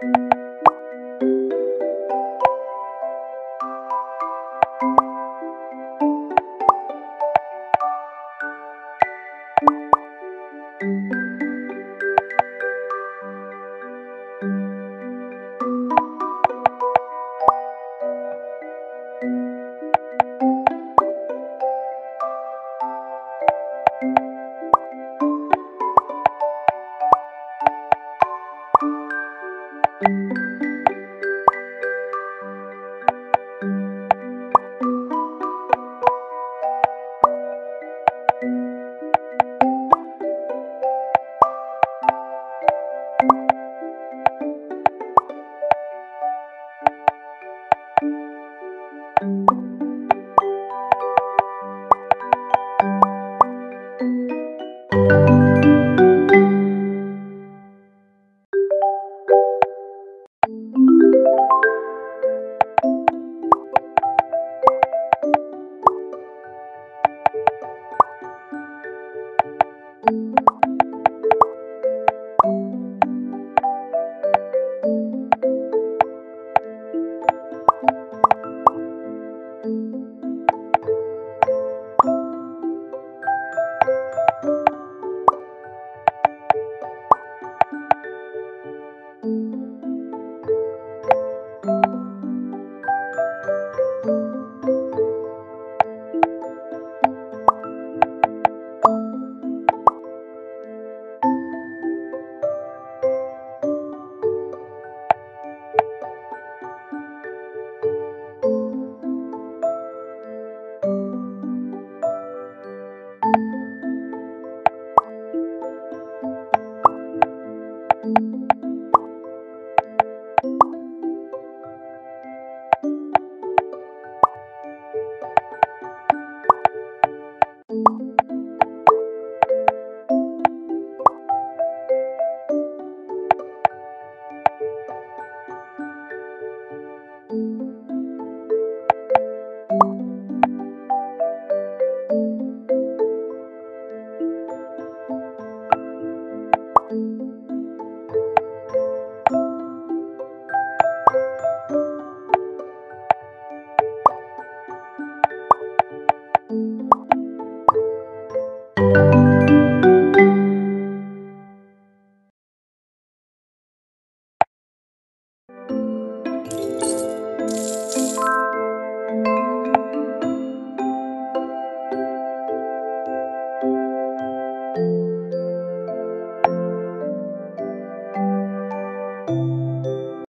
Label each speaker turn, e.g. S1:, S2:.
S1: you